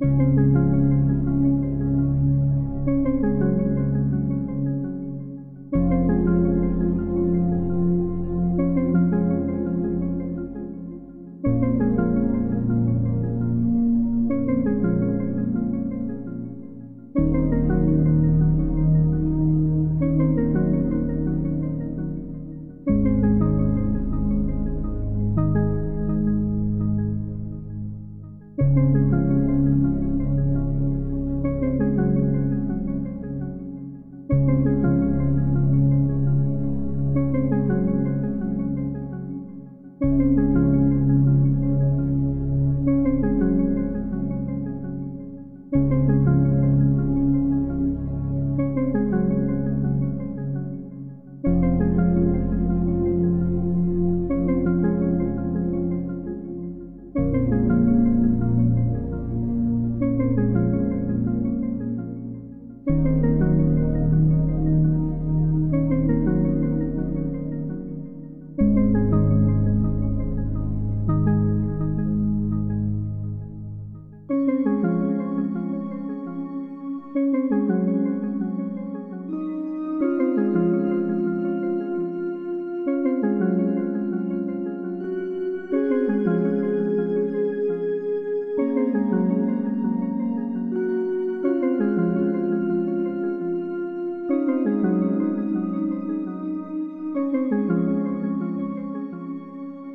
Música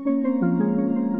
Música